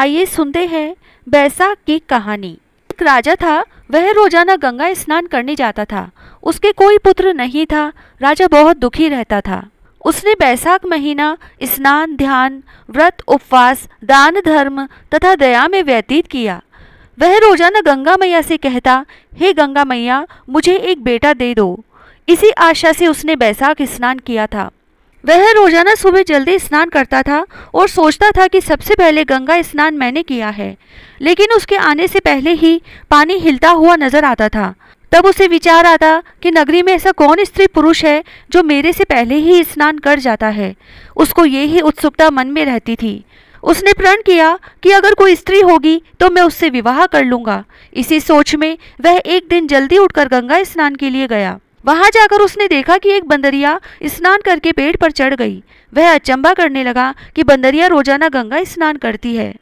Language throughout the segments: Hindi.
आइए सुनते हैं बैसाख की कहानी। एक राजा था, वह रोज़ाना गंगा स्नान करने जाता था। उसके कोई पुत्र नहीं था, राजा बहुत दुखी रहता था। उसने बैसाख महीना स्नान, ध्यान, व्रत, उपवास, दान, धर्म तथा दया में व्यतीत किया। वह रोज़ाना गंगा मैया से कहता, हे गंगा मैया, मुझे एक बेटा दे दो। इसी आशा से उसने बैसाख स्नान किया था। वह रोज़ाना सुबह जल्दी स्नान करता था और सोचता था कि सबसे पहले गंगा स्नान मैंने किया है। लेकिन उसके आने से पहले ही पानी हिलता हुआ नज़र आता था। तब उसे विचार आता कि नगरी में ऐसा कौन स्त्री पुरुष है जो मेरे से पहले ही स्नान कर जाता है। उसको ये ही उत्सुकता मन में रहती थी। उसने प्रण किया कि अगर कोई स्त्री होगी तो मैं उससे विवाह कर लूँगा। इसी सोच में वह एक दिन जल्दी उठकर गंगा स्नान के लिए गया। वहाँ जाकर उसने देखा कि एक बंदरिया स्नान करके पेड़ पर चढ़ गई। वह अचंबा करने लगा कि बंदरिया रोज़ाना गंगा स्नान करती है।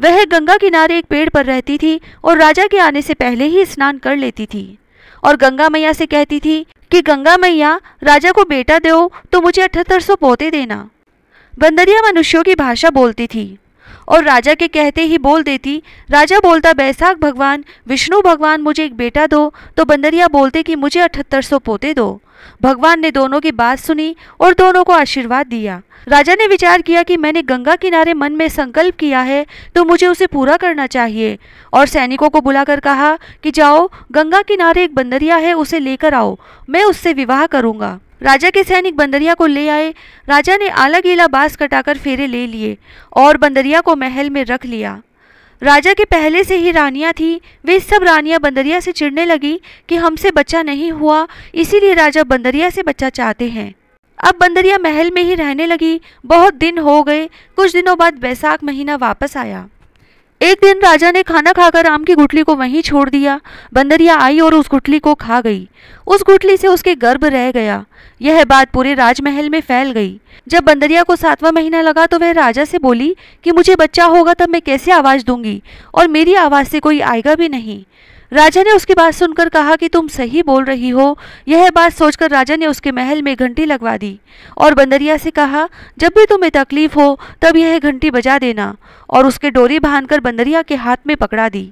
वह गंगा किनारे एक पेड़ पर रहती थी और राजा के आने से पहले ही स्नान कर लेती थी। और गंगा मैया से कहती थी कि, गंगा मैया, राजा को बेटा दो तो मुझे अठहत्तर सौ पोते देना। बंदरिया मनुष्यों की भाषा बोलती थी। और राजा के कहते ही बोल देती, राजा बोलता, बैसाख भगवान, विष्णु भगवान मुझे एक बेटा दो तो बंदरिया बोलते कि मुझे अठहत्तर सौ पोते दो। भगवान ने दोनों की बात सुनी और दोनों को आशीर्वाद दिया। राजा ने विचार किया कि मैंने गंगा किनारे मन में संकल्प किया है तो मुझे उसे पूरा करना चाहिए। और सैनिकों को बुलाकर कहा कि, जाओ, गंगा किनारे एक बंदरिया है, उसे लेकर आओ, मैं उससे विवाह करूँगा। राजा के सैनिक बंदरिया को ले आए। राजा ने आला गीला बाँस कटाकर फेरे ले लिए और बंदरिया को महल में रख लिया। राजा के पहले से ही रानियाँ थी। वे सब रानियाँ बंदरिया से चिढ़ने लगी कि हमसे बच्चा नहीं हुआ, इसीलिए राजा बंदरिया से बच्चा चाहते हैं। अब बंदरिया महल में ही रहने लगी। बहुत दिन हो गए। कुछ दिनों बाद बैसाख महीना वापस आया। एक दिन राजा ने खाना खाकर आम की गुठली को वहीं छोड़ दिया। बंदरिया आई और उस गुठली को खा गई। उस गुठली से उसके गर्भ रह गया। यह बात पूरे राजमहल में फैल गई। जब बंदरिया को सातवां महीना लगा तो वह राजा से बोली कि मुझे बच्चा होगा तब मैं कैसे आवाज़ दूँगी और मेरी आवाज़ से कोई आएगा भी नहीं। राजा ने उसकी बात सुनकर कहा कि तुम सही बोल रही हो। यह बात सोचकर राजा ने उसके महल में घंटी लगवा दी और बंदरिया से कहा, जब भी तुम्हें तकलीफ़ हो तब यह घंटी बजा देना और उसके डोरी बांधकर बंदरिया के हाथ में पकड़ा दी।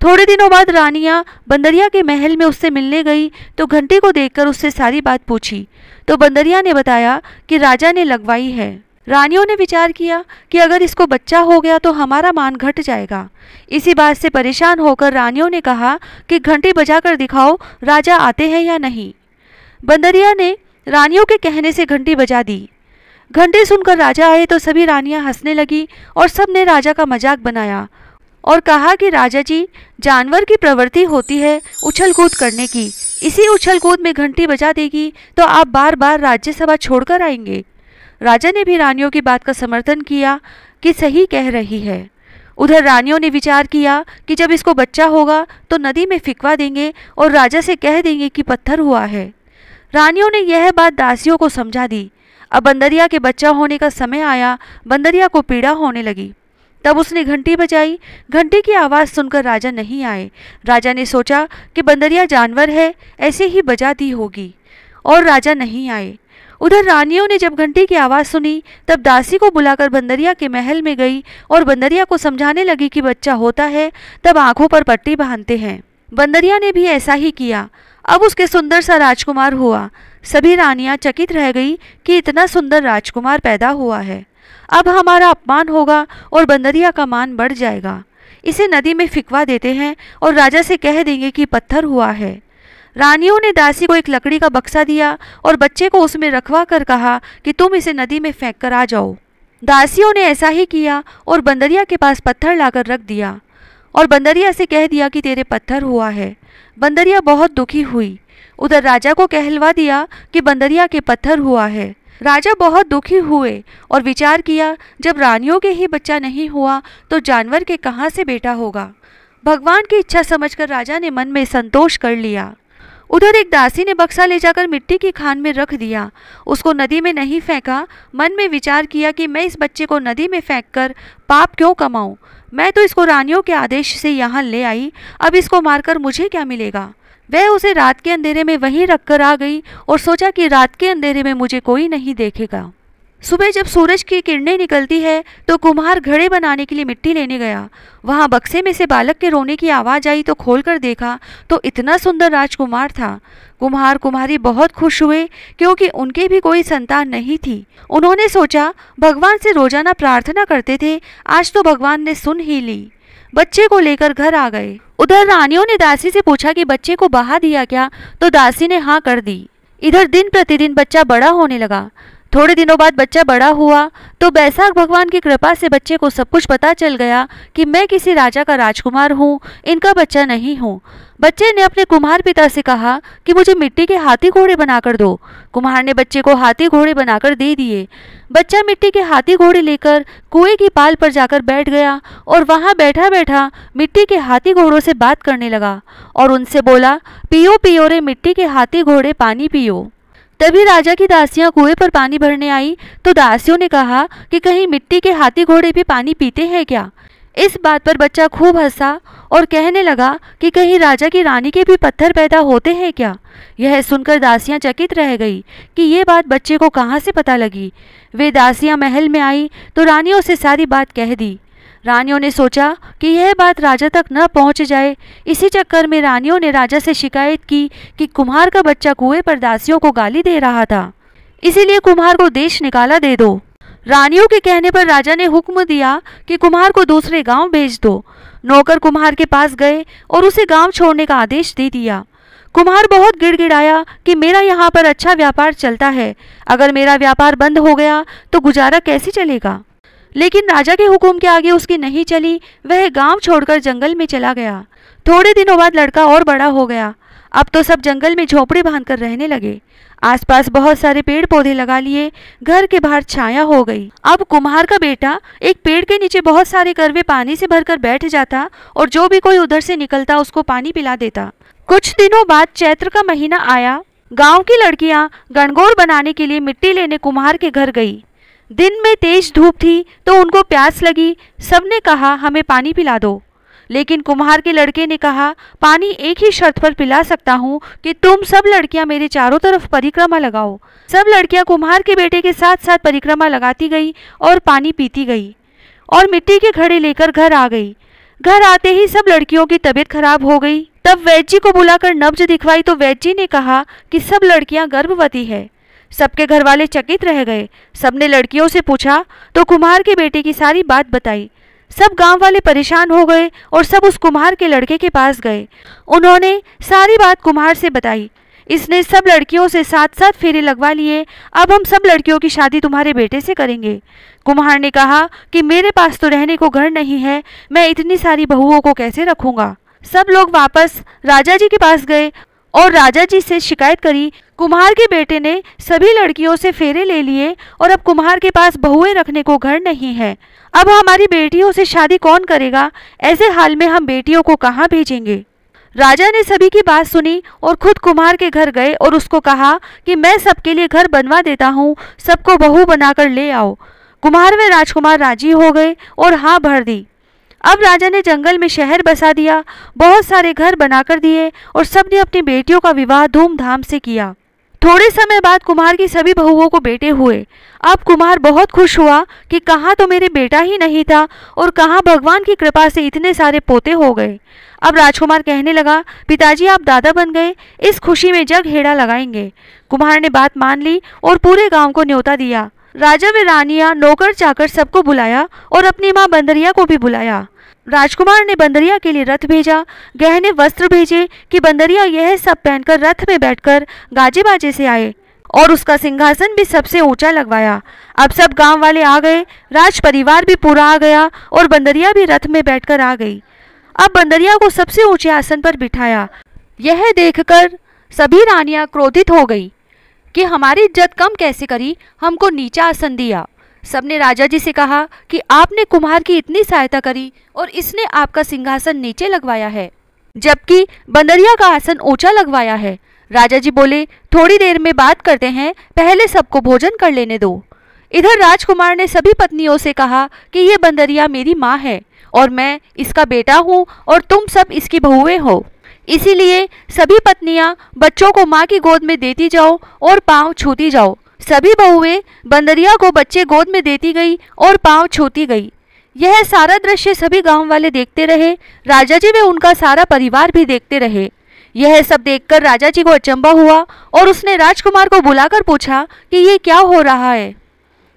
थोड़े दिनों बाद रानिया बंदरिया के महल में उससे मिलने गई तो घंटे को देखकर उससे सारी बात पूछी। तो बंदरिया ने बताया कि राजा ने लगवाई है। रानियों ने विचार किया कि अगर इसको बच्चा हो गया तो हमारा मान घट जाएगा। इसी बात से परेशान होकर रानियों ने कहा कि घंटी बजाकर दिखाओ, राजा आते हैं या नहीं। बंदरिया ने रानियों के कहने से घंटी बजा दी। घंटी सुनकर राजा आए तो सभी रानियाँ हंसने लगी और सबने राजा का मज़ाक बनाया और कहा कि राजा जी, जानवर की प्रवृत्ति होती है उछल कूद करने की। इसी उछल कूद में घंटी बजा देगी तो आप बार बार राज्यसभा छोड़कर आएँगे। राजा ने भी रानियों की बात का समर्थन किया कि सही कह रही है। उधर रानियों ने विचार किया कि जब इसको बच्चा होगा तो नदी में फिकवा देंगे और राजा से कह देंगे कि पत्थर हुआ है। रानियों ने यह बात दासियों को समझा दी। अब बंदरिया के बच्चा होने का समय आया, बंदरिया को पीड़ा होने लगी। तब उसने घंटी बजाई। घंटी की आवाज़ सुनकर राजा नहीं आए। राजा ने सोचा कि बंदरिया जानवर है, ऐसे ही बजा दी होगी। और राजा नहीं आए। उधर रानियों ने जब घंटी की आवाज़ सुनी, तब दासी को बुलाकर बंदरिया के महल में गई और बंदरिया को समझाने लगी कि बच्चा होता है, तब आँखों पर पट्टी बांधते हैं। बंदरिया ने भी ऐसा ही किया। अब उसके सुंदर सा राजकुमार हुआ। सभी रानियाँ चकित रह गई कि इतना सुंदर राजकुमार पैदा हुआ है। अब हमारा अपमान होगा और बंदरिया का मान बढ़ जाएगा। इसे नदी में फिकवा देते हैं और राजा से कह देंगे कि पत्थर हुआ है। रानियों ने दासी को एक लकड़ी का बक्सा दिया और बच्चे को उसमें रखवा कर कहा कि तुम इसे नदी में फेंक कर आ जाओ। दासियों ने ऐसा ही किया और बंदरिया के पास पत्थर लाकर रख दिया और बंदरिया से कह दिया कि तेरे पत्थर हुआ है। बंदरिया बहुत दुखी हुई। उधर राजा को कहलवा दिया कि बंदरिया के पत्थर हुआ है। राजा बहुत दुखी हुए और विचार किया, जब रानियों के ही बच्चा नहीं हुआ तो जानवर के कहाँ से बेटा होगा? भगवान की इच्छा समझकर राजा ने मन में संतोष कर लिया। उधर एक दासी ने बक्सा ले जाकर मिट्टी की खान में रख दिया। उसको नदी में नहीं फेंका। मन में विचार किया कि मैं इस बच्चे को नदी में फेंक कर पाप क्यों कमाऊं? मैं तो इसको रानियों के आदेश से यहाँ ले आई। अब इसको मारकर मुझे क्या मिलेगा? वह उसे रात के अंधेरे में वहीं रखकर आ गई और सोचा कि रात के अंधेरे में मुझे कोई नहीं देखेगा। सुबह जब सूरज की किरणें निकलती है तो कुम्हार घड़े बनाने के लिए मिट्टी लेने गया। वहाँ बक्से में से बालक के रोने की आवाज़ आई तो खोलकर देखा तो इतना सुंदर राजकुमार था। कुम्हार कुम्हारी बहुत खुश हुए, क्योंकि उनके भी कोई संतान नहीं थी। उन्होंने सोचा, भगवान से रोज़ाना प्रार्थना करते थे, आज तो भगवान ने सुन ही ली। बच्चे को लेकर घर आ गए। उधर रानियों ने दासी से पूछा कि बच्चे को बहा दिया क्या? तो दासी ने हाँ कर दी। इधर दिन प्रतिदिन बच्चा बड़ा होने लगा। थोड़े दिनों बाद बच्चा बड़ा हुआ तो बैसाख भगवान की कृपा से बच्चे को सब कुछ पता चल गया कि मैं किसी राजा का राजकुमार हूँ, इनका बच्चा नहीं हूँ। बच्चे ने अपने कुम्हार पिता से कहा कि मुझे मिट्टी के हाथी घोड़े बनाकर दो। कुम्हार ने बच्चे को हाथी घोड़े बनाकर दे दिए। बच्चा मिट्टी के हाथी घोड़े लेकर कुएँ की पाल पर जाकर बैठ गया और वहाँ बैठा बैठा मिट्टी के हाथी घोड़ों से बात करने लगा और उनसे बोला, पियो पियो रे मिट्टी के हाथी घोड़े पानी पियो। तभी राजा की दासियाँ कुएँ पर पानी भरने आई तो दासियों ने कहा कि कहीं मिट्टी के हाथी घोड़े भी पानी पीते हैं क्या? इस बात पर बच्चा खूब हंसा और कहने लगा कि कहीं राजा की रानी के भी पत्थर पैदा होते हैं क्या? यह सुनकर दासियाँ चकित रह गई कि ये बात बच्चे को कहाँ से पता लगी। वे दासियाँ महल में आई तो रानियों से सारी बात कह दी। रानियों ने सोचा कि यह बात राजा तक न पहुँच जाए। इसी चक्कर में रानियों ने राजा से शिकायत की कि कुम्हार का बच्चा कुएँ पर दासियों को गाली दे रहा था। इसीलिए कुम्हार को देश निकाला दे दो। रानियों के कहने पर राजा ने हुक्म दिया कि कुम्हार को दूसरे गाँव भेज दो। नौकर कुम्हार के पास गए और उसे गाँव छोड़ने का आदेश दे दिया। कुम्हार बहुत गिड़गिड़ाया कि मेरा यहाँ पर अच्छा व्यापार चलता है। अगर मेरा व्यापार बंद हो गया तो गुजारा कैसे चलेगा? लेकिन राजा के हुक्म के आगे उसकी नहीं चली, वह गाँव छोड़कर जंगल में चला गया। थोड़े दिनों बाद लड़का और बड़ा हो गया। अब तो सब जंगल में झोपड़ी बांधकर रहने लगे। आसपास बहुत सारे पेड़ पौधे लगा लिए, घर के बाहर छाया हो गई। अब कुम्हार का बेटा एक पेड़ के नीचे बहुत सारे करवे पानी से भरकर बैठ जाता और जो भी कोई उधर से निकलता उसको पानी पिला देता। कुछ दिनों बाद चैत्र का महीना आया। गाँव की लड़कियाँ गणगौर बनाने के लिए मिट्टी लेने कुम्हार के घर गई। दिन में तेज धूप थी तो उनको प्यास लगी। सबने कहा, हमें पानी पिला दो। लेकिन कुम्हार के लड़के ने कहा, पानी एक ही शर्त पर पिला सकता हूँ कि तुम सब लड़कियाँ मेरे चारों तरफ़ परिक्रमा लगाओ। सब लड़कियाँ कुम्हार के बेटे के साथ साथ परिक्रमा लगाती गई और पानी पीती गई और मिट्टी के घड़े लेकर घर आ गई। घर आते ही सब लड़कियों की तबीयत खराब हो गई। तब वैद जी को बुलाकर नब्ज दिखवाई तो वैद जी ने कहा कि सब लड़कियाँ गर्भवती है। सबके घर वाले चकित रह गए। सबने लड़कियों से पूछा तो कुमार के बेटे की सारी बात बताई? सब गाँव वाले परेशान हो गए और सब उस कुम्हार के लड़के के पास गए। उन्होंने सारी बात कुम्हार से बताई। इसने सब लड़कियों से साथ साथ फेरे लगवा लिए। अब हम सब लड़कियों की शादी तुम्हारे बेटे से करेंगे। कुम्हार ने कहा कि मेरे पास तो रहने को घर नहीं है, मैं इतनी सारी बहुओं को कैसे रखूँगा? सब लोग वापस राजा जी के पास गए और राजा जी से शिकायत करी। कुम्हार के बेटे ने सभी लड़कियों से फेरे ले लिए और अब कुम्हार के पास बहुएँ रखने को घर नहीं है। अब हमारी बेटियों से शादी कौन करेगा? ऐसे हाल में हम बेटियों को कहाँ भेजेंगे? राजा ने सभी की बात सुनी और खुद कुम्हार के घर गए और उसको कहा कि मैं सबके लिए घर बनवा देता हूँ, सबको बहू बनाकर ले आओ। कुम्हार व राजकुमार राज़ी हो गए और हाँ भर दी। अब राजा ने जंगल में शहर बसा दिया, बहुत सारे घर बनाकर दिए और सबने अपनी बेटियों का विवाह धूमधाम से किया। थोड़े समय बाद कुमार की सभी बहुओं को बेटे हुए। अब कुमार बहुत खुश हुआ कि कहाँ तो मेरे बेटा ही नहीं था और कहाँ भगवान की कृपा से इतने सारे पोते हो गए। अब राजकुमार कहने लगा, पिताजी, आप दादा बन गए, इस खुशी में जग हेड़ा लगाएँगे। कुमार ने बात मान ली और पूरे गाँव को न्योता दिया। राजा व रानिया नौकर चाकर सबको बुलाया और अपनी माँ बंदरिया को भी बुलाया। राजकुमार ने बंदरिया के लिए रथ भेजा, गहने वस्त्र भेजे कि बंदरिया यह सब पहनकर रथ में बैठकर गाजे बाजे से आए और उसका सिंहासन भी सबसे ऊँचा लगवाया। अब सब गाँव वाले आ गए राज परिवार भी पूरा आ गया और बंदरिया भी रथ में बैठकर आ गई। अब बंदरिया को सबसे ऊँचे आसन पर बिठाया। यह देखकर सभी रानियाँ क्रोधित हो गई। कि हमारी इज़्ज़त कम कैसे करी? हमको नीचा आसन दिया। सबने राजा जी से कहा कि आपने कुम्हार की इतनी सहायता करी और इसने आपका सिंहासन नीचे लगवाया है, जबकि बंदरिया का आसन ऊँचा लगवाया है। राजा जी बोले, थोड़ी देर में बात करते हैं, पहले सबको भोजन कर लेने दो। इधर राजकुमार ने सभी पत्नियों से कहा कि ये बंदरिया मेरी माँ है और मैं इसका बेटा हूँ और तुम सब इसकी बहुएँ हो। इसीलिए सभी पत्नियाँ बच्चों को माँ की गोद में देती जाओ और पाँव छूती जाओ। सभी बहुएँ बंदरिया को बच्चे गोद में देती गई और पाँव छूती गई। यह सारा दृश्य सभी गाँव वाले देखते रहे। राजा जी व उनका सारा परिवार भी देखते रहे। यह सब देखकर राजा जी को अचंबा हुआ और उसने राजकुमार को बुलाकर पूछा कि ये क्या हो रहा है।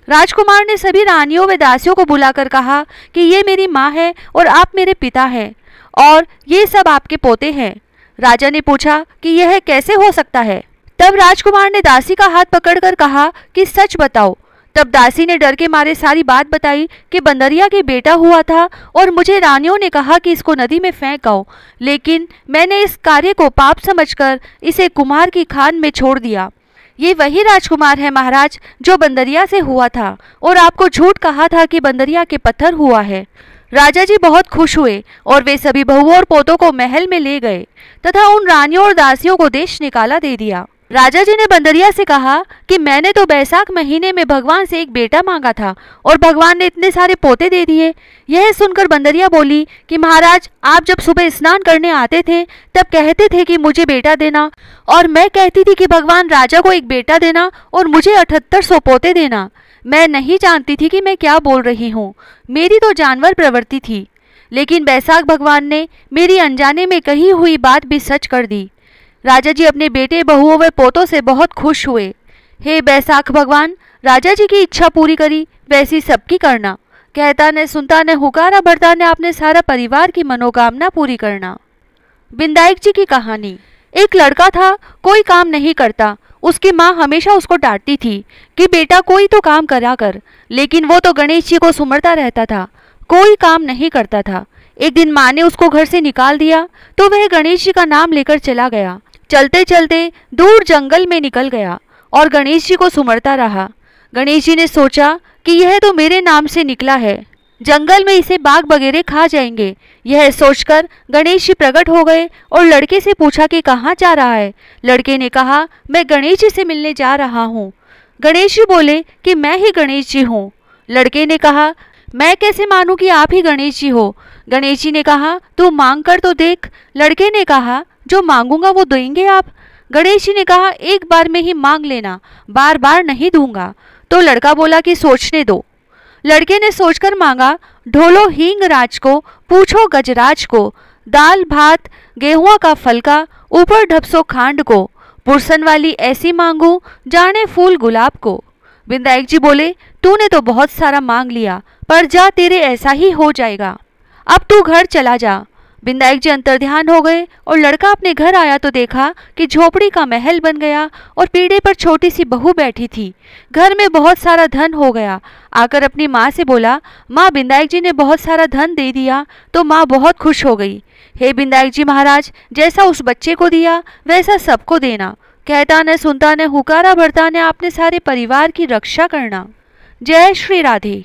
राजकुमार ने सभी रानियों व दासियों को बुलाकर कहा कि ये मेरी माँ है और आप मेरे पिता हैं। और ये सब आपके पोते हैं। राजा ने पूछा कि यह कैसे हो सकता है? तब राजकुमार ने दासी का हाथ पकड़कर कहा कि सच बताओ। तब दासी ने डर के मारे सारी बात बताई कि बंदरिया के बेटा हुआ था और मुझे रानियों ने कहा कि इसको नदी में फेंक आओ लेकिन मैंने इस कार्य को पाप समझकर इसे कुमार की खान में छोड़ दिया। ये वही राजकुमार है महाराज जो बंदरिया से हुआ था और आपको झूठ कहा था कि बंदरिया के पत्थर हुआ है। राजा जी बहुत खुश हुए और वे सभी बहुओं और पोतों को महल में ले गए तथा उन रानियों और दासियों को देश निकाला दे दिया। राजा जी ने बंदरिया से कहा कि मैंने तो बैसाख महीने में भगवान से एक बेटा मांगा था और भगवान ने इतने सारे पोते दे दिए। यह सुनकर बंदरिया बोली कि महाराज, आप जब सुबह स्नान करने आते थे, तब कहते थे कि मुझे बेटा देना और मैं कहती थी कि भगवान राजा को एक बेटा देना और मुझे अठहत्तर सौ पोते देना। मैं नहीं जानती थी कि मैं क्या बोल रही हूँ। मेरी तो जानवर प्रवृत्ति थी, लेकिन बैसाख भगवान ने मेरी अनजाने में कही हुई बात भी सच कर दी। राजा जी अपने बेटे, बहुओं व पोतों से बहुत खुश हुए। हे बैसाख भगवान राजा जी की इच्छा पूरी करी, वैसी सबकी करना। कहता ने सुनता ने हुकारा भरता ने अपने सारा परिवार की मनोकामना पूरी करना। बिंदायक जी की कहानी। एक लड़का था, कोई काम नहीं करता उसकी माँ हमेशा उसको डांटती थी कि बेटा कोई तो काम करा कर, लेकिन वो तो गणेश जी को सुमरता रहता था, कोई काम नहीं करता था। एक दिन माँ ने उसको घर से निकाल दिया तो वह गणेश जी का नाम लेकर चला गया। चलते चलते दूर जंगल में निकल गया और गणेश जी को सुमरता रहा। गणेश जी ने सोचा कि यह तो मेरे नाम से निकला है। जंगल में इसे बाघ वगैरह खा जाएँगे। यह सोचकर गणेश जी प्रकट हो गए और लड़के से पूछा कि कहाँ जा रहा है। लड़के ने कहा, मैं गणेश जी से मिलने जा रहा हूँ। गणेश जी बोले कि, मैं ही गणेश जी हूँ। लड़के ने कहा, मैं कैसे मानूं कि आप ही गणेश जी हो? गणेश जी ने कहा, तू मांग कर तो देख। लड़के ने कहा, जो मांगूँगा वो देंगे आप? गणेश जी ने कहा, एक बार में ही मांग लेना बार बार नहीं दूँगा। तो लड़का बोला कि, सोचने दो। लड़के ने सोचकर मांगा, ढोलो हींग राज को, पूछो गजराज को, दाल, भात, गेहुआ का फलका, ऊपर ढपसो खांड को, पुरसन वाली ऐसी मांगू, जाने फूल गुलाब को। विंदायक जी बोले, तूने तो बहुत सारा मांग लिया, पर जा तेरे ऐसा ही हो जाएगा। अब तू घर चला जा। बिंदायक जी अंतर्ध्यान हो गए और लड़का अपने घर आया तो देखा कि झोपड़ी का महल बन गया और पीढ़े पर छोटी सी बहू बैठी थी। घर में बहुत सारा धन हो गया। आकर अपनी माँ से बोला, माँ बिंदायक जी ने बहुत सारा धन दे दिया तो माँ बहुत खुश हो गई। हे बिंदायक जी महाराज, जैसा उस बच्चे को दिया, वैसा सबको देना। कहता न सुनता न हुकारा भरता न अपने सारे परिवार की रक्षा करना। जय श्री राधे।